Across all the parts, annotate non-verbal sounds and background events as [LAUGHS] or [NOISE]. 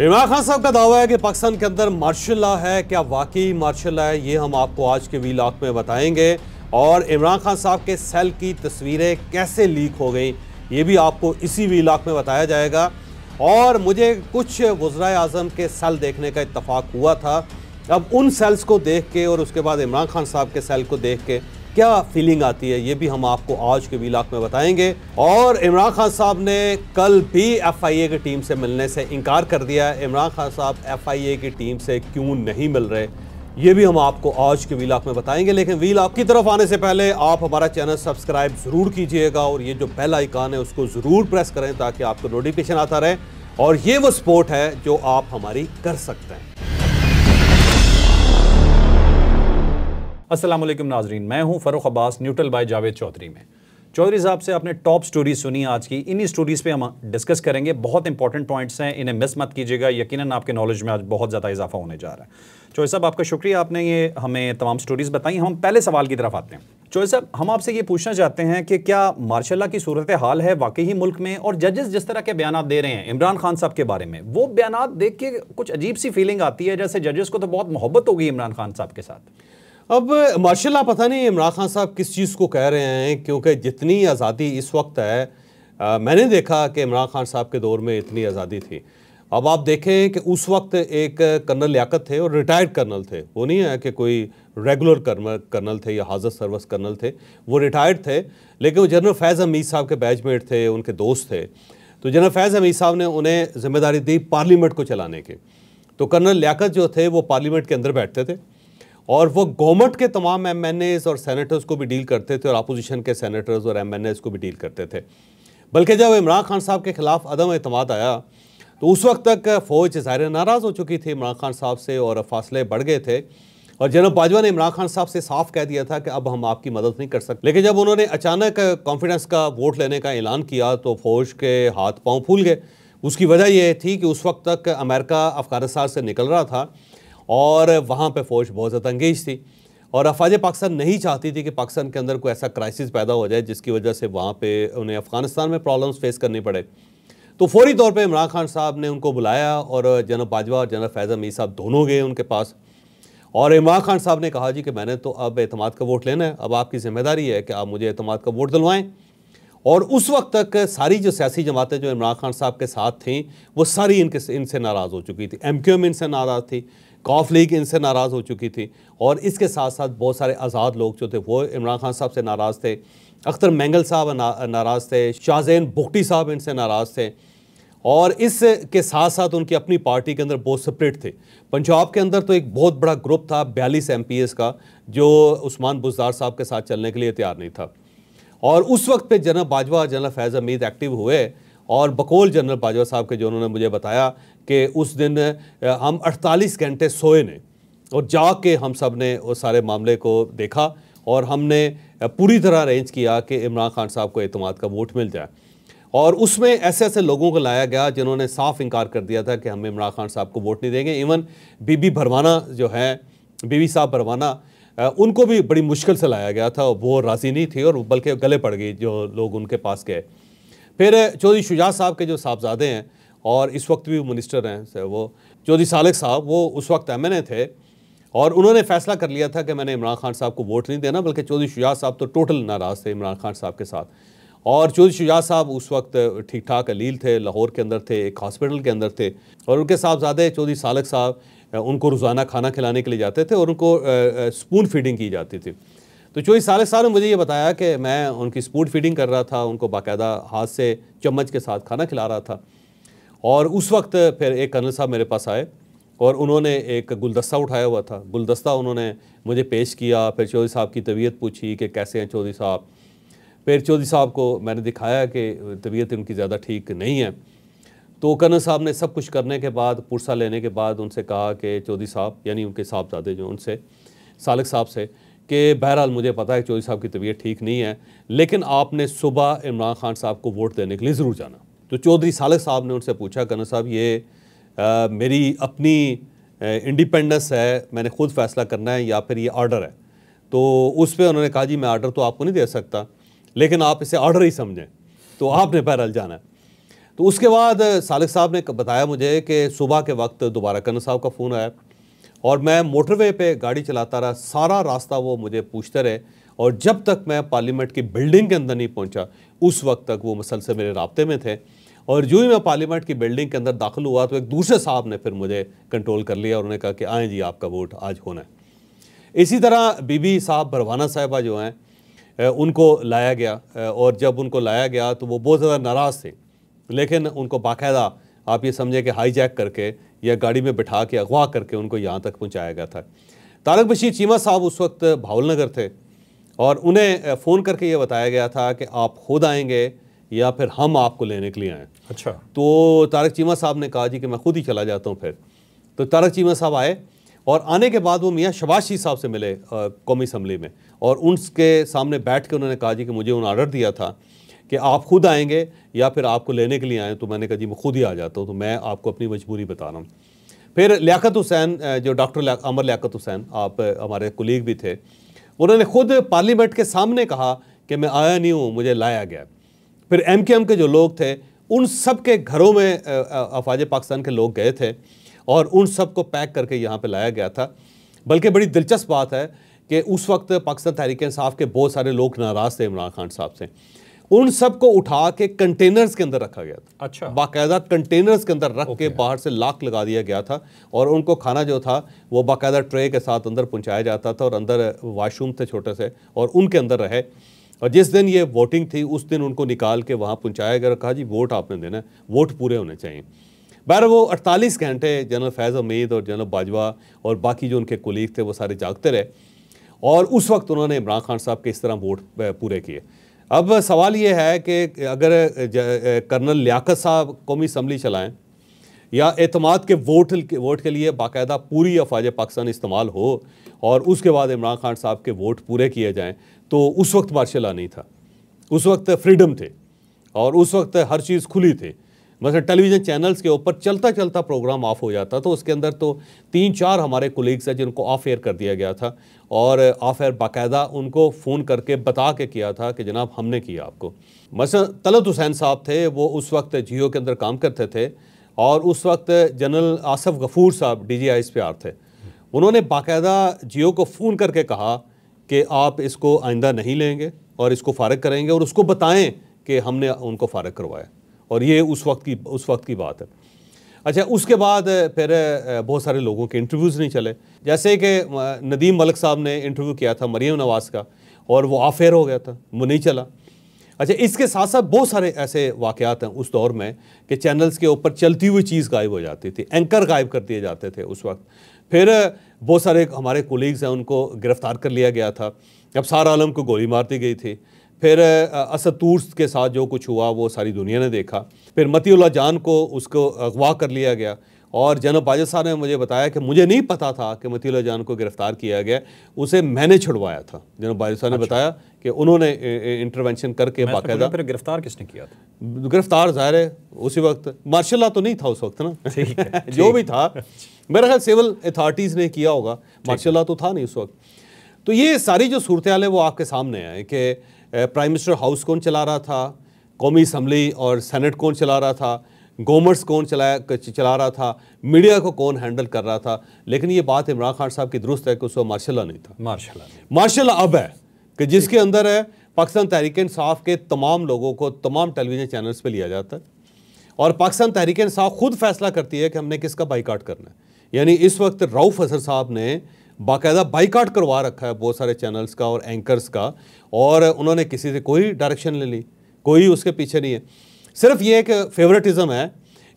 इमरान खान साहब का दावा है कि पाकिस्तान के अंदर मार्शल लॉ है। क्या वाकई मार्शल लॉ है, ये हम आपको आज के वी लॉक में बताएँगे। और इमरान खान साहब के सेल की तस्वीरें कैसे लीक हो गई, ये भी आपको इसी वी लॉक में बताया जाएगा। और मुझे कुछ वज्रा आज़म के सेल देखने का इतफाक़ हुआ था। अब उन सेल्स को देख के और उसके बाद इमरान खान साहब के सेल को देख के क्या फीलिंग आती है, ये भी हम आपको आज के वीलाक में बताएँगे। और इमरान खान साहब ने कल भी एफआईए की टीम से मिलने से इनकार कर दिया है। इमरान खान साहब एफआईए की टीम से क्यों नहीं मिल रहे, ये भी हम आपको आज के वीलाक में बताएँगे। लेकिन वीलाक की तरफ़ आने से पहले आप हमारा चैनल सब्सक्राइब ज़रूर कीजिएगा और ये जो बेल आइकान है, उसको ज़रूर प्रेस करें ताकि आपको नोटिफिकेशन आता रहे। और ये वो स्पोर्ट है जो आप हमारी कर सकते हैं। वालेकुम नाजरीन, मैं हूँ फ़रुख अब्बास, न्यूट्रल बाय जावेद चौधरी में। चौधरी साहब से आपने टॉप स्टोरीज सुनी आज की, इन्हीं स्टोरीज़ पे हम डिस्कस करेंगे। बहुत इंपॉर्टेंट पॉइंट्स हैं, इन्हें मिस मत कीजिएगा, यकीनन आपके नॉलेज में आज बहुत ज़्यादा इजाफा होने जा रहा है। चौधरी साहब, आपका शुक्रिया, आपने ये हमें तमाम स्टोरीज़ बताई। हम पहले सवाल की तरफ़ आते हैं। चौधरी साहब, हम आपसे ये पूछना चाहते हैं कि क्या मार्शल्ला की सूरत हाल है वाकई ही मुल्क में? और जजेस जिस तरह के बयान दे रहे हैं, इमरान खान साहब के बारे में, वो बयान देख के कुछ अजीब सी फीलिंग आती है, जैसे जजेस को तो बहुत मोहब्बत होगी इमरान खान साहब के साथ। अब माशाल्लाह पता नहीं इमरान खान साहब किस चीज़ को कह रहे हैं क्योंकि जितनी आज़ादी इस वक्त है आ, मैंने देखा कि इमरान खान साहब के दौर में इतनी आज़ादी थी। अब आप देखें कि उस वक्त एक कर्नल लियाकत थे और रिटायर्ड कर्नल थे। वो नहीं है कि कोई रेगुलर कर्नल थे या हाजत सर्विस कर्नल थे। वो रिटायर्ड थे लेकिन वो जनरल फैज़ हमीद साहब के बैचमेट थे उनके दोस्त थे। तो जनरल फैज़ हमीद साहब ने उन्हें ज़िम्मेदारी दी पार्लियामेंट को चलाने की। तो कर्नल लियाकत जो थे वो पार्लियामेंट के अंदर बैठते थे। और वो गवर्नमेंट के तमाम एम और सेनेटर्स को भी डील करते थे और अपोजिशन के सेनेटर्स और एम को भी डील करते थे। बल्कि जब इमरान खान साहब के ख़िलाफ़ अदम अतमाद आया तो उस वक्त तक फ़ौज ज़ाहिर नाराज़ हो चुकी थी इमरान खान साहब से और फासले बढ़ गए थे। और जनरल बाजवा ने इमरान खान साहब से साफ़ कह दिया था कि अब हम आपकी मदद नहीं कर सकते। लेकिन जब उन्होंने अचानक कॉन्फिडेंस का वोट लेने का ऐलान किया तो फ़ौज के हाथ पाँव फूल गए। उसकी वजह यह थी कि उस वक्त तक अमेरिका अफ़गानिस्तान से निकल रहा था। और वहाँ पर फ़ौज बहुत ज़्यादा अंगेज थी। और अफवाज पाकिस्तान नहीं चाहती थी कि पाकिस्तान के अंदर कोई ऐसा क्राइसिस पैदा हो जाए जिसकी वजह से वहाँ पे उन्हें अफ़गानिस्तान में प्रॉब्लम्स फेस करनी पड़े। तो फौरी तौर पे इमरान खान साहब ने उनको बुलाया और जनरल बाजवा और जनरल फैज़ मीर साहब दोनों गए उनके पास। और इमरान खान साहब ने कहा, जी कि मैंने तो अब अतमाद का वोट लेना है। अब आपकी ज़िम्मेदारी है कि आप मुझे अतमाद का वोट दिलवाएँ। और उस वक्त तक सारी जो सियासी जमातें जो इमरान खान साहब के साथ थीं, वो सारी इनके इनसे नाराज़ हो चुकी थी। एम क्यू एम इनसे नाराज़ थी। कॉफ लीग इनसे नाराज़ हो चुकी थी और इसके साथ साथ बहुत सारे आज़ाद लोग जो थे वो इमरान खान साहब से नाराज़ थे अख्तर मैंगल साहब ना, नाराज़ थे शाहजैन बुख्टी साहब इनसे नाराज़ थे और इसके साथ साथ उनकी अपनी पार्टी के अंदर बहुत स्प्रिट थे। पंजाब के अंदर तो एक बहुत बड़ा ग्रुप था बयालीस एम का जो उस्मान बुजदार साहब के साथ चलने के लिए तैयार नहीं था। और उस वक्त पे general Bajwa general Faiz Hameed active हुए और बकौल जनरल बाजवा साहब के जो उन्होंने मुझे बताया कि उस दिन हम 48 घंटे सोए ने और जाके हम सबने उस सारे मामले को देखा और हमने पूरी तरह अरेंज किया कि इमरान खान साहब को अतमाद का वोट मिल जाए। और उसमें ऐसे ऐसे लोगों को लाया गया जिन्होंने साफ़ इनकार कर दिया था कि हम इमरान खान साहब को वोट नहीं देंगे। इवन बीबी भरवाना जो है, बीबी साहब भरवाना उनको भी बड़ी मुश्किल से लाया गया था वो राज़ी नहीं थी और बल्कि गले पड़ गई जो लोग उनके पास गए। फिर चौधरी शुजा साहब के जो साहबजादे हैं, और इस वक्त भी वो मिनिस्टर हैं वो, चौधरी सालक साहब, वो उस वक्त एमएनए थे, और उन्होंने फैसला कर लिया था कि मैंने इमरान खान साहब को वोट नहीं देना, बल्कि चौधरी शुजा साहब तो टोटल नाराज़ थे इमरान खान साहब के साथ। और चौधरी शुजा साहब उस वक्त ठीक ठाक अलील थे, लाहौर के अंदर थे, एक हॉस्पिटल के अंदर थे, और उनके साहबजादे चौधरी सालक साहब, उनको रोज़ाना खाना खिलाने के लिए जाते थे, और उनको स्पून फीडिंग की जाती थी। तो चौबीस साल साल ने मुझे ये बताया कि मैं उनकी स्पूड फीडिंग कर रहा था, उनको बाकायदा हाथ से चम्मच के साथ खाना खिला रहा था। और उस वक्त फिर एक कर्नल साहब मेरे पास आए और उन्होंने एक गुलदस्ता उठाया हुआ था। गुलदस्ता उन्होंने मुझे पेश किया, फिर चौधरी साहब की तबीयत पूछी कि कैसे हैं चौधरी साहब? फिर चौधरी साहब को मैंने दिखाया कि तबीयत उनकी ज़्यादा ठीक नहीं है। तो कर्नल साहब ने सब कुछ करने के बाद, पुरसा लेने के बाद उनसे कहा कि चौधरी साहब, यानी उनके साहबजादे जो उनसे, सालक साहब से कि बहरहाल मुझे पता है चौधरी साहब की तबीयत ठीक नहीं है लेकिन आपने सुबह इमरान खान साहब को वोट देने के लिए ज़रूर जाना। तो चौधरी सालक साहब ने उनसे पूछा कन्ना साहब ये आ, मेरी अपनी इंडिपेंडेंस है मैंने खुद फैसला करना है या फिर ये आर्डर है? तो उस पर उन्होंने कहा जी मैं आर्डर तो आपको नहीं दे सकता लेकिन आप इसे आर्डर ही समझें तो आपने बहरहाल जाना है। तो उसके बाद सालिक साहब ने बताया मुझे कि सुबह के वक्त दोबारा कन्न साहब का फ़ोन आया। और मैं मोटरवे पे गाड़ी चलाता रहा, सारा रास्ता वो मुझे पूछते रहे और जब तक मैं पार्लियामेंट की बिल्डिंग के अंदर नहीं पहुँचा, उस वक्त तक वो मसलसल मेरे रबते में थे। और जो ही मैं पार्लियामेंट की बिल्डिंग के अंदर दाखिल हुआ तो एक दूसरे साहब ने फिर मुझे कंट्रोल कर लिया और उन्होंने कहा कि आए जी, आपका वोट आज होना है। इसी तरह बीबी साहब भरवाना साहिबा जो हैं उनको लाया गया और जब उनको लाया गया तो वो बहुत ज़्यादा नाराज़ थे। लेकिन उनको बाकायदा आप ये समझें कि हाईजैक करके या गाड़ी में बिठा के अगवा करके उनको यहाँ तक पहुँचाया गया था। तारक बशीर चीमा साहब उस वक्त भावल नगर थे और उन्हें फ़ोन करके ये बताया गया था कि आप खुद आएँगे या फिर हम आपको लेने के लिए आएँ। अच्छा। तो तारक चीमा साहब ने कहा जी कि मैं खुद ही चला जाता हूँ फिर। तो तारक चीमा साहब आए और आने के बाद वो मियाँ शबाशी साहब से मिले कौमी असम्बली में और उनके सामने बैठ के उन्होंने कहा जी कि मुझे उन्होंने ऑर्डर दिया था कि आप खुद आएँगे या फिर आपको लेने के लिए आए तो मैंने कहा, जी, मैं खुद ही आ जाता हूँ। तो मैं आपको अपनी मजबूरी बता रहा हूँ। फिर लियाकत हुसैन जो डॉक्टर अमर लियाकत हुसैन, आप हमारे कुलीग भी थे, उन्होंने खुद पार्लियामेंट के सामने कहा कि मैं आया नहीं हूँ, मुझे लाया गया फिर एम के एम के जो लोग थे, उन सब के घरों में अफवाज पाकिस्तान के लोग गए थे और उन सबको पैक करके यहाँ पे लाया गया था। बल्कि बड़ी दिलचस्प बात है कि उस वक्त पाकिस्तान तहरीक इंसाफ के बहुत सारे लोग नाराज़ थे, इमरान खान साहब से। उन सबको उठा के कंटेनर्स के अंदर रखा गया था। अच्छा। बाकायदा कंटेनर्स के अंदर रख के बाहर से लाक लगा दिया गया था और उनको खाना जो था वो बाकायदा ट्रे के साथ अंदर पहुँचाया जाता था और अंदर वाशरूम थे छोटे से और उनके अंदर रहे। और जिस दिन ये वोटिंग थी उस दिन उनको निकाल के वहाँ पहुँचाया गया कहा जी वोट आपने देना है वोट पूरे होने चाहिए। बहर वो 48 घंटे जनरल फैज़ उम्मीद और जनरल बाजवा और बाकी जो उनके कुलीग थे वो सारे जागते रहे। और उस वक्त उन्होंने इमरान खान साहब के इस तरह वोट पूरे किए। अब सवाल ये है कि अगर कर्नल लियाकत साहब कौमी असम्बली चलाएँ, या एतमाद के वोट वोट के लिए बाकायदा पूरी अफवाज पाकिस्तान इस्तेमाल हो, और उसके बाद इमरान खान साहब के वोट पूरे किए जाएँ तो उस वक्त मार्शल नहीं था। उस वक्त फ्रीडम थे, और उस वक्त हर चीज़ खुली थी। मतलब टेलीविज़न चैनल्स के ऊपर चलता चलता प्रोग्राम ऑफ़ हो जाता तो उसके अंदर तो तीन चार हमारे कोलीग्स हैं जिनको ऑफ़ एयर कर दिया गया था और ऑफ़ एयर बाकायदा उनको फ़ोन करके बता के किया था कि जनाब हमने किया आपको। मसल तलत हुसैन साहब थे, वो उस वक्त जियो के अंदर काम करते थे और उस वक्त जनरल आसफ गफूर साहब D G I S R थे। उन्होंने बाकायदा जियो को फ़ोन करके कहा कि आप इसको आइंदा नहीं लेंगे और इसको फ़ारग करेंगे और उसको बताएँ कि हमने उनको फ़ारग करवाया। और ये उस वक्त की, उस वक्त की बात है। अच्छा उसके बाद फिर बहुत सारे लोगों के इंटरव्यूज़ नहीं चले। जैसे कि नदीम मलिक साहब ने इंटरव्यू किया था मरीम नवाज़ का, और वो आफेयर हो गया था, वो नहीं चला। अच्छा इसके साथ साथ बहुत सारे ऐसे वाक़ात हैं उस दौर में कि चैनल्स के ऊपर चलती हुई चीज़ गायब हो जाती थी एंकर गायब कर दिए जाते थे उस वक्त। फिर बहुत सारे हमारे कोलीग्स हैं, उनको गिरफ़्तार कर लिया गया था। अब सार आलम को गोली मार दी गई थी। फिर असतूर के साथ जो कुछ हुआ वो सारी दुनिया ने देखा। फिर मतीउल्ला जान को उसको अगवा कर लिया गया। और जनरल बाजा साहब ने मुझे बताया कि मुझे नहीं पता था कि मतीउल्ला जान को गिरफ़्तार किया गया। उसे मैंने छुड़वाया था। जनरल बाजा साहब ने अच्छा। बताया कि उन्होंने इंटरवेंशन करके बाकायदा फिर गिरफ़्तार किसने किया था? गिरफ़्तार ज़ाहिर है उसी वक्त मार्शल तो नहीं था उस वक्त ना? ठीक है [LAUGHS] जो भी था। मेरा ख्याल सिविल अथॉरिटीज़ ने किया होगा। मार्शल तो था नहीं उस वक्त। तो ये सारी जो सूरत है वो आपके सामने है कि प्राइम मिनिस्टर हाउस कौन चला रहा था? कौमी असम्बली और सेनेट कौन चला रहा था? गवर्नमेंट्स कौन चलाया चला रहा था? मीडिया को कौन हैंडल कर रहा था? लेकिन ये बात इमरान खान साहब की दुरुस्त है कि उसको मार्शल नहीं था। मार्शल मार्शल अब है कि जिसके अंदर है पाकिस्तान तहरीक इंसाफ के तमाम लोगों को तमाम टेलीविज़न चैनल्स पर लिया जाता है। और पाकिस्तान तहरीक इंसाफ खुद फैसला करती है कि हमने किसका बाइकाट करना है। यानी इस वक्त राउफ असर साहब ने बाकायदा बाइकाट करवा रखा है बहुत सारे चैनल्स का और एंकर्स का, और उन्होंने किसी से कोई डायरेक्शन ले ली, कोई उसके पीछे नहीं है। सिर्फ़ ये एक फेवरेटिज़म है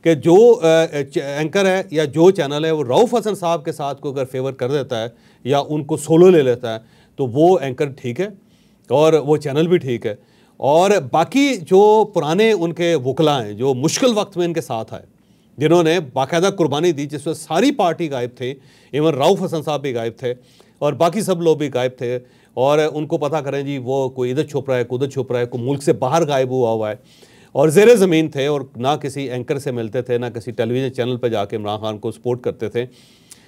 कि जो एंकर है या जो चैनल है वो रऊफ़ हसन साहब के साथ को अगर फेवर कर देता है या उनको सोलो ले लेता है तो वो एंकर ठीक है और वो चैनल भी ठीक है। और बाकी जो पुराने उनके वकला हैं, जो मुश्किल वक्त में इनके साथ आए जिन्होंने बाकायदा कुर्बानी दी जिसमें सारी पार्टी गायब थे, इवन राउफ हसन साहब भी गायब थे और बाकी सब लोग भी गायब थे। और उनको पता करें जी, वो कोई इधर छुप रहा है, कोई उधर छुप रहा है, कोई मुल्क से बाहर गायब हुआ हुआ है। और जेर ज़मीन थे और ना किसी एंकर से मिलते थे, ना किसी टेलीविज़न चैनल पर जाके इमरान खान को सपोर्ट करते थे।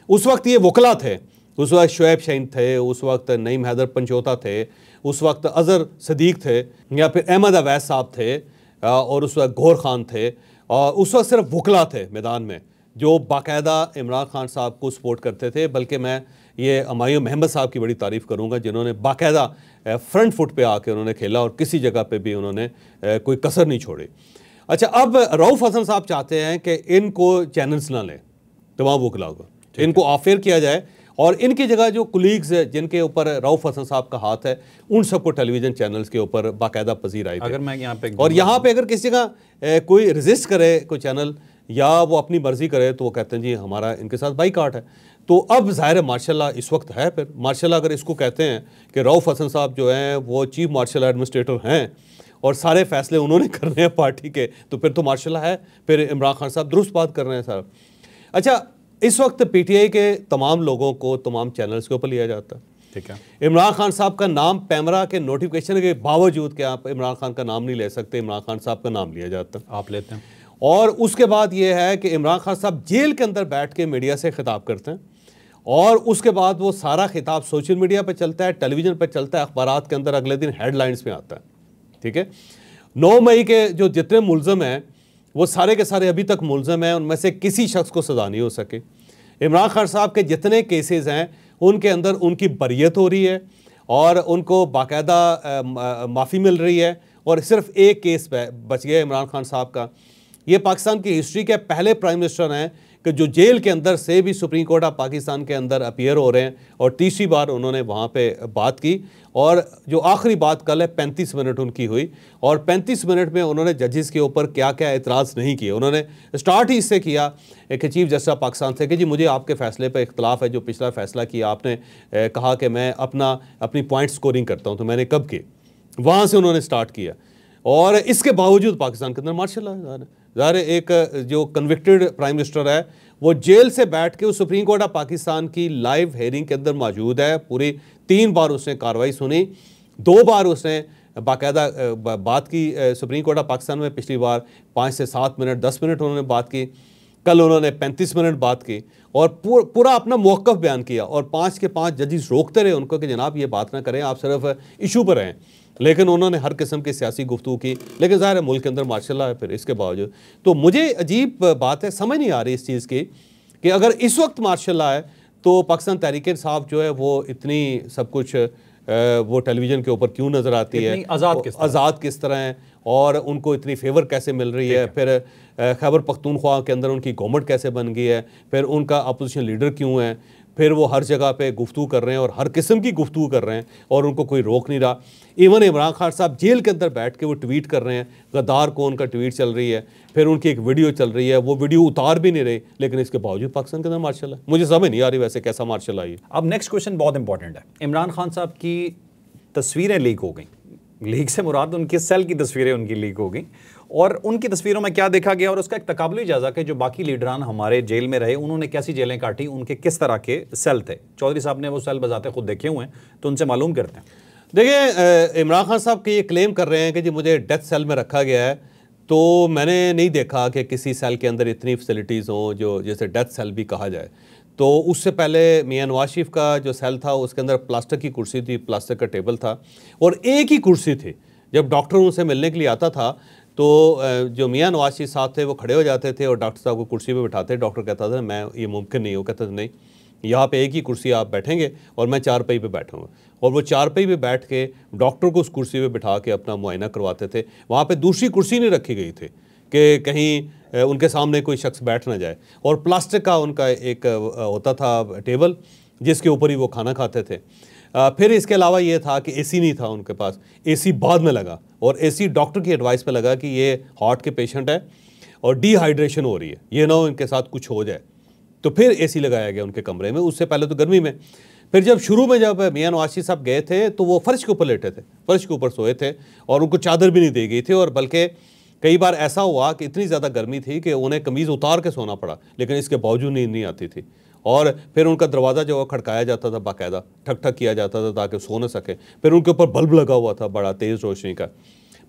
उस वक्त ये वकला थे। उस वक्त शुएब शहीन थे, उस वक्त नईम हैदर पंचोता थे, उस वक्त अज़हर सदीक थे, या फिर अहमद अवैस साहब थे और उस वक्त गौर खान थे। और उस वक्त सिर्फ़ वकला थे मैदान में जो बाकायदा इमरान खान साहब को सपोर्ट करते थे बल्कि मैं ये अमायूं महमद साहब की बड़ी तारीफ़ करूँगा जिन्होंने बाकायदा फ्रंट फुट पे आके उन्होंने खेला और किसी जगह पे भी उन्होंने कोई कसर नहीं छोड़ी। अच्छा अब रऊफ़ हसन साहब चाहते हैं कि इनको चैनल्स ना लें तमाम वकला को इनको ऑफेयर किया जाए और इनकी जगह जो कुलीग्स है जिनके ऊपर राउफ हसन साहब का हाथ है उन सबको टेलीविज़न चैनल्स के ऊपर बाकायदा पजीर आए अगर मैं यहाँ पे और यहाँ पे अगर किसी का कोई रजिस्ट करे कोई चैनल या वो अपनी मर्ज़ी करे तो वो कहते हैं जी हमारा इनके साथ बाई काट है। तो अब ज़ाहिर मार्शल इस वक्त है फिर। मार्शल अगर इसको कहते हैं कि रऊफ़ हसन साहब जो हैं वो चीफ मार्शल एडमिनिस्ट्रेटर हैं और सारे फैसले उन्होंने [LAUGHS] करने हैं पार्टी के तो फिर तो मार्शल है। फिर इमरान खान साहब दुरुस्त बात कर रहे हैं सर अच्छा इस वक्त पीटीआई के तमाम लोगों को तमाम चैनल्स के ऊपर लिया जाता है। ठीक है। इमरान खान साहब का नाम पैमरा के नोटिफिकेशन के बावजूद के आप इमरान खान का नाम नहीं ले सकते इमरान खान साहब का नाम लिया जाता आप लेते हैं। और उसके बाद ये है कि इमरान खान साहब जेल के अंदर बैठ के मीडिया से खिताब करते हैं। और उसके बाद वो सारा खिताब सोशल मीडिया पर चलता है टेलीविज़न पर चलता है अखबार के अंदर अगले दिन हेडलाइंस में आता है। ठीक है? नौ मई के जो जितने मुलजम हैं वो सारे के सारे अभी तक मुलजम हैं, उनमें से किसी शख्स को सजा नहीं हो सके। इमरान खान साहब के जितने केसेस हैं, उनके अंदर उनकी बरीत हो रही है और उनको बाकायदा माफ़ी मिल रही है और सिर्फ़ एक केस बच गया इमरान खान साहब का। ये पाकिस्तान की हिस्ट्री के पहले प्राइम मिनिस्टर हैं कि जो जेल के अंदर से भी सुप्रीम कोर्ट ऑफ़ पाकिस्तान के अंदर अपियर हो रहे हैं और तीसरी बार उन्होंने वहाँ पे बात की और जो आखिरी बात कल है, पैंतीस मिनट उनकी हुई और पैंतीस मिनट में उन्होंने जजेस के ऊपर क्या क्या एतराज़ नहीं किए। उन्होंने स्टार्ट ही इससे किया कि चीफ जस्टिस ऑफ़ पाकिस्तान से कि जी मुझे आपके फ़ैसले पर इख्तलाफ है, जो पिछला फ़ैसला किया आपने कहा कि मैं अपना, अपनी पॉइंट स्कोरिंग करता हूँ तो मैंने कब की वहाँ से उन्होंने स्टार्ट किया। और इसके बावजूद पाकिस्तान के अंदर मार्शल ज़ाहिर एक जो कन्विक्टेड प्राइम मिनिस्टर है, वो जेल से बैठ के उस सुप्रीम कोर्ट ऑफ़ पाकिस्तान की लाइव हेयरिंग के अंदर मौजूद है। पूरी तीन बार उसने कार्रवाई सुनी, दो बार उसने बाकायदा बात की सुप्रीम कोर्ट ऑफ़ पाकिस्तान में पिछली बार पाँच से सात मिनट, दस मिनट उन्होंने बात की, कल उन्होंने पैंतीस मिनट बात की और पूरा अपना मौक़ बयान किया और पाँच के पाँच जजेस रोकते रहे उनको कि जनाब ये बात ना करें, आप सिर्फ़ इशू पर रहें लेकिन उन्होंने हर किस्म की सियासी गुफ्तु की लेकिन ज़ाहिर है मुल्क के अंदर मार्शल है फिर इसके बावजूद। तो मुझे अजीब बात है समझ नहीं आ रही इस चीज़ की कि अगर इस वक्त मार्शल है तो पाकिस्तान तहरीक साहब जो है वो इतनी सब कुछ वो टेलीविज़न के ऊपर क्यों नज़र आती है? आज़ाद किस आज़ाद किस तरह हैं? और उनको इतनी फेवर कैसे मिल रही है? फिर खैबर पख्तूनख्वा के अंदर उनकी गवर्नमेंट कैसे बन गई है? फिर उनका अपोजिशन लीडर क्यों है? फिर वो हर जगह पे गुफ्तु कर रहे हैं और हर किस्म की गुफ्तु कर रहे हैं और उनको कोई रोक नहीं रहा। इवन इमरान खान साहब जेल के अंदर बैठ के वो ट्वीट कर रहे हैं, गद्दार को उनका ट्वीट चल रही है, फिर उनकी एक वीडियो चल रही है, वो वीडियो उतार भी नहीं रही, लेकिन इसके बावजूद पाकिस्तान के अंदर मार्शल है मुझे समझ नहीं आ रही वैसे कैसा मार्शल आई अब नेक्स्ट क्वेश्चन बहुत इंपॉर्टेंट है। इमरान खान साहब की तस्वीरें लीक हो गई। लीक से मुराद उनके सेल की तस्वीरें उनकी लीक हो गई। और उनकी तस्वीरों में क्या देखा गया और उसका एक तकबली जायजा कि जो बाकी लीडरान हमारे जेल में रहे, उन्होंने कैसी जेलें काटी, उनके किस तरह के सेल थे? चौधरी साहब ने वो सेल बजाते खुद देखे हुए हैं तो उनसे मालूम करते हैं। देखिए इमरान खान साहब के ये क्लेम कर रहे हैं कि जी मुझे डेथ सेल में रखा गया है तो मैंने नहीं देखा कि किसी सेल के अंदर इतनी फैसिलिटीज़ हों जो, जैसे डेथ सेल भी कहा जाए। तो उससे पहले मियाँ नवाज़ शरीफ का जो सेल था, उसके अंदर प्लास्टिक की कुर्सी थी प्लास्टिक का टेबल था, और एक ही कुर्सी थी। जब डॉक्टर उनसे मिलने के लिए आता था तो जो मियाँ नवाज़ शरीफ साहब थे, वो खड़े हो जाते थे और डॉक्टर साहब को कुर्सी पे बैठाते, डॉक्टर कहता था, मैं, ये मुमकिन नहीं हो। कहता था, नहीं, यहाँ पे एक ही कुर्सी आप बैठेंगे और मैं चार पई पे बैठूँगा। और वो चार पई पे बैठ के डॉक्टर को उस कुर्सी पे बिठा के अपना मुआयना करवाते थे। वहाँ पे दूसरी कुर्सी नहीं रखी गई थी कि कहीं उनके सामने कोई शख्स बैठ ना जाए। और प्लास्टिक का उनका एक होता था टेबल, जिसके ऊपर ही वो खाना खाते थे। फिर इसके अलावा ये था कि एसी नहीं था उनके पास। एसी बाद में लगा और एसी डॉक्टर की एडवाइस पे लगा कि ये हार्ट के पेशेंट है और डिहाइड्रेशन हो रही है। ये ना हो इनके साथ कुछ हो जाए। तो फिर एसी लगाया गया उनके कमरे में, उससे पहले तो गर्मी में। फिर जब शुरू में जब मियाँ नवाशी साहब गए थे तो वो फर्श के ऊपर लेटे थे, फर्श के ऊपर सोए थे और उनको चादर भी नहीं दी गई थी और बल्कि कई बार ऐसा हुआ कि इतनी ज़्यादा गर्मी थी कि उन्हें कमीज़ उतार के सोना पड़ा, लेकिन इसके बावजूद नींद नहीं आती थी। और फिर उनका दरवाज़ा जो है खड़काया जाता था बाकायदा ठक ठक किया जाता था ताकि सो न सके। फिर उनके ऊपर बल्ब लगा हुआ था बड़ा तेज़ रोशनी का।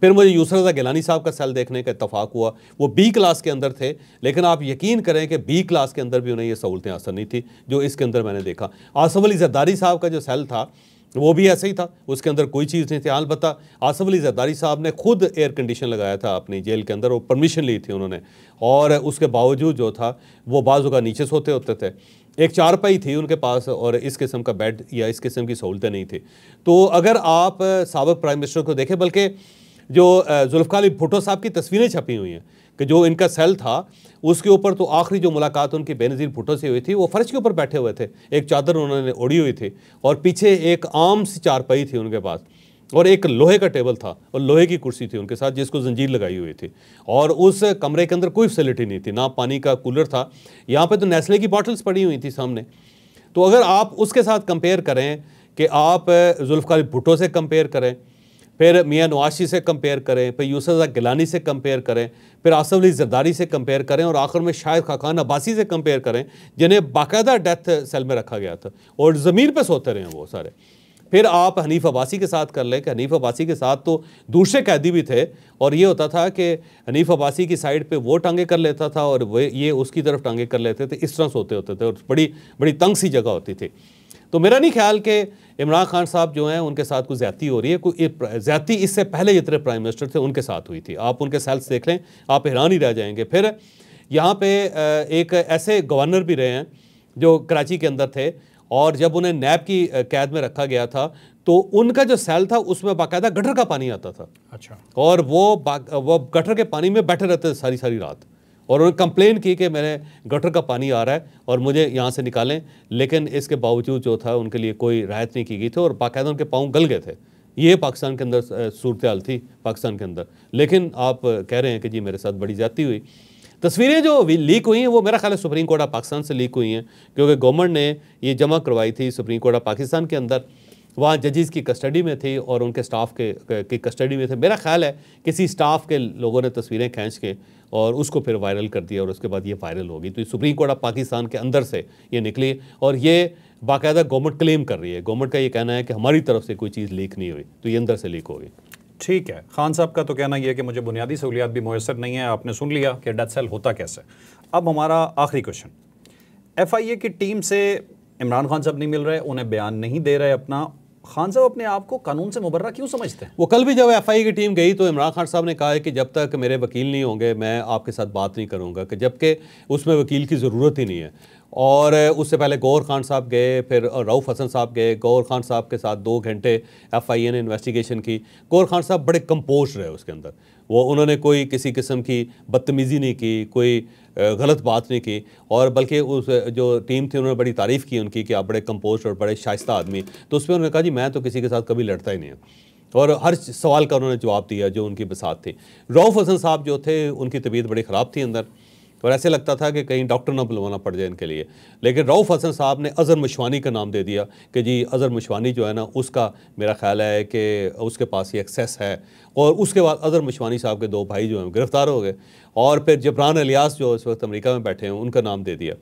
फिर मुझे यूसरजा गिलानी साहब का सेल देखने का इतफाक़ हुआ। वो बी क्लास के अंदर थे, लेकिन आप यकीन करें कि बी क्लास के अंदर भी उन्हें ये सहूलतें हासिल नहीं थी, जो इसके अंदर मैंने देखा। आसफ अली जरदारी साहब का जो सेल था, वो भी ऐसे ही था, उसके अंदर कोई चीज़ नहीं थी। अलबत्ता आसफ अली जरदारी साहब ने खुद एयर कंडीशन लगाया था अपनी जेल के अंदर, वो परमिशन ली थी उन्होंने। और उसके बावजूद जो था, वो बाजू नीचे सोते होते थे। एक चारपाई थी उनके पास और इस किस्म का बेड या इस किस्म की सहूलतें नहीं थी। तो अगर आप सबक प्राइम मिनिस्टर को देखें, बल्कि जो जुल्फ़ार भुटो साहब की तस्वीरें छपी हुई हैं कि जो इनका सेल था, उसके ऊपर तो आखिरी जो मुलाकात उनकी बेनज़ीर भुटो से हुई थी, वो फ़र्श के ऊपर बैठे हुए थे। एक चादर उन्होंने ओढ़ी हुई थी और पीछे एक आम सी चारपाई थी उनके पास। और एक लोहे का टेबल था और लोहे की कुर्सी थी उनके साथ, जिसको जंजीर लगाई हुई थी। और उस कमरे के अंदर कोई फैसिलिटी नहीं थी, ना पानी का कूलर था। यहाँ पे तो नेस्ले की बॉटल्स पड़ी हुई थी सामने। तो अगर आप उसके साथ कंपेयर करें कि आप जुल्फ़ार भुट्टो से कंपेयर करें, फिर मियाँ नवाशी से कंपेयर करें, फिर यूसुफ गिलानी से कंपेयर करें, फिर आसफ अली जरदारी से कंपेयर करें और आखिर में शायद खाकान अब्बासी से कंपेयर करें, जिन्हें बाकायदा डेथ सेल में रखा गया था। और ज़मीन पर सोते रहे वो सारे। फिर आप हनीफ अब्बासी के साथ कर लें कि हनीफ अब्बासी के साथ तो दूसरे कैदी भी थे और ये होता था कि हनीफ अब्बासी की साइड पे वो टांगे कर लेता था और वे ये उसकी तरफ़ टांगे कर लेते थे, इस तरह सोते होते थे और बड़ी बड़ी तंग सी जगह होती थी। तो मेरा नहीं ख्याल कि इमरान खान साहब जो हैं, उनके साथ कुछ ज़्यादती हो रही है, कोई ज़्यादती इससे पहले जितने प्राइम मिनिस्टर थे, उनके साथ हुई थी। आप उनके सेल्स देख लें, आप हैरान ही रह जाएँगे। फिर यहाँ पे एक ऐसे गवर्नर भी रहे हैं जो कराची के अंदर थे और जब उन्हें नैब की कैद में रखा गया था तो उनका जो सेल था उसमें बाकायदा गटर का पानी आता था। अच्छा। और वो वो गटर के पानी में बैठे रहते थे सारी सारी रात। और उन्होंने कंप्लेन की कि मेरे गटर का पानी आ रहा है और मुझे यहाँ से निकालें लेकिन इसके बावजूद जो था उनके लिए कोई राहत नहीं की गई थी और बाकायदा उनके पाँव गल गए थे। ये पाकिस्तान के अंदर सूरत हाल थी पाकिस्तान के अंदर। लेकिन आप कह रहे हैं कि जी मेरे साथ बड़ी ज़्यादा हुई। तस्वीरें जो लीक हुई हैं, वो मेरा ख्याल है सुप्रीम कोर्ट ऑफ़ पाकिस्तान से लीक हुई हैं, क्योंकि गवर्नमेंट ने ये जमा करवाई थी सुप्रीम कोर्ट ऑफ़ पाकिस्तान के अंदर। वहाँ जजेस की कस्टडी में थी और उनके स्टाफ के, की कस्टडी में थे। मेरा ख्याल है किसी स्टाफ के लोगों ने तस्वीरें खींच के और उसको फिर वायरल कर दिया और उसके बाद ये वायरल होगी। तो सुप्रीम कोर्ट ऑफ़ पाकिस्तान के अंदर से ये निकली और ये बाकायदा गवर्नमेंट क्लेम कर रही है। गवर्नमेंट का ये कहना है कि हमारी तरफ़ से कोई चीज़ लीक नहीं हुई तो ये अंदर से लीक होगी। ठीक है। खान साहब का तो कहना यह है कि मुझे बुनियादी सहूलियात भी मैसर नहीं है, आपने सुन लिया कि डेथ सेल होता कैसे। अब हमारा आखिरी क्वेश्चन एफ़ आई ए की टीम से इमरान खान साहब नहीं मिल रहे, उन्हें बयान नहीं दे रहे अपना खान साहब अपने आप को कानून से मुबर्रा क्यों समझते हैं? वो कल भी जब एफ़ आई की टीम गई तो इमरान खान साहब ने कहा है कि जब तक मेरे वकील नहीं होंगे, मैं आपके साथ बात नहीं करूँगा, कि जबकि उसमें वकील की ज़रूरत ही नहीं है। और उससे पहले गौर खान साहब गए, फिर राउफ हसन साहब गए, गौर खान साहब के साथ दो घंटे एफ़ आई ए ने इन्वेस्टिगेशन की। गौर खान साहब बड़े कंपोज रहे उसके अंदर। वो उन्होंने कोई किसी किस्म की बदतमीज़ी नहीं की, कोई गलत बात नहीं की और बल्कि उस, जो टीम थी उन्होंने बड़ी तारीफ़ की उनकी कि आप बड़े कंपोज और बड़े शाइस्ता आदमी। तो उसमें उन्होंने कहा, जी, मैं तो किसी के साथ कभी लड़ता ही नहीं हूँ। और हर सवाल का उन्होंने जवाब दिया जो उनकी बसात थी। रऊफ़ हसन साहब जो थे, उनकी तबीयत बड़ी ख़राब थी अंदर। और ऐसे लगता था कि कहीं डॉक्टर ना बुलवाना पड़ जाए इनके लिए। लेकिन रऊफ़ हसन साहब ने अज़हर मशवानी का नाम दे दिया कि जी, अज़हर मशवानी जो है ना, उसका मेरा ख्याल है कि उसके पास ये एक्सेस है। और उसके बाद अज़हर मशवानी साहब के दो भाई जो हैं गिरफ़्तार हो गए। और फिर जबरान अलियास जो इस वक्त अमरीका में बैठे हैं, उनका नाम दे दिया।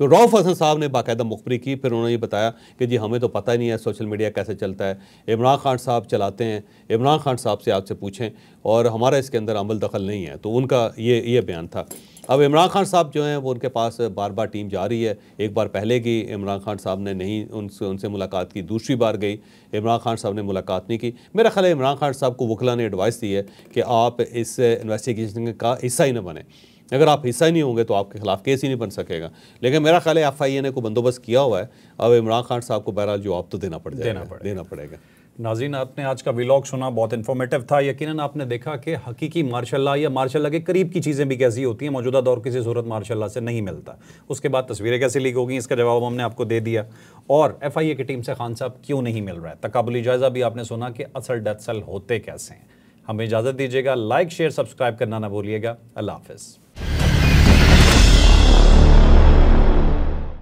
तो रऊफ़ हसन साहब ने बाकायदा मुखबरी की, फिर उन्होंने ये बताया कि जी, हमें तो पता ही नहीं है सोशल मीडिया कैसे चलता है। इमरान खान साहब चलाते हैं। इमरान खान साहब से आपसे पूछें, और हमारा इसके अंदर अमल दखल नहीं है। तो उनका ये ये बयान था। अब इमरान खान साहब जो हैं वो उनके पास बार बार टीम जा रही है। एक बार पहले की इमरान खान साहब ने नहीं उनसे उनसे मुलाकात की दूसरी बार गई इमरान खान साहब ने मुलाकात नहीं की। मेरा ख्याल है इमरान खान साहब को वकला ने एडवाइस दी है कि आप इस इन्वेस्टिगेशन का हिस्सा ही न बने। अगर आप हिस्सा ही नहीं होंगे तो आपके खिलाफ केस ही नहीं बन सकेगा। लेकिन मेरा ख्याल है एफ़ आई ए ने को बंदोबस्त किया हुआ है। अब इमरान खान साहब को बहरहाल जवाब तो देना पड़ जाएगा देना पड़ेगा। देना पड़ेगा। नाजीन, आपने आज का व्लॉग सुना, बहुत इन्फॉर्मेटिव था। यकीनन आपने देखा कि हकीकी मार्शल्ला या मार्शल्ला के करीब की चीज़ें भी कैसी होती हैं। मौजूदा दौर किसी सूरत मार्शल्ला से नहीं मिलता। उसके बाद तस्वीरें कैसे लीक होगी इसका जवाब हमने आपको दे दिया। और एफ़ आई ए की टीम से खान साहब क्यों नहीं मिल रहा है? तकाबली जायज़ा भी आपने सुना कि असल डेथ सेल होते कैसे हैं। हमें इजाज़त दीजिएगा लाइक शेयर सब्सक्राइब करना ना भूलिएगा। अल्लाह हाफिज़।